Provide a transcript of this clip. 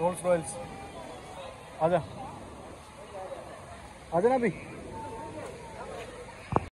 Roles Royals आजा। आजा ना अभी।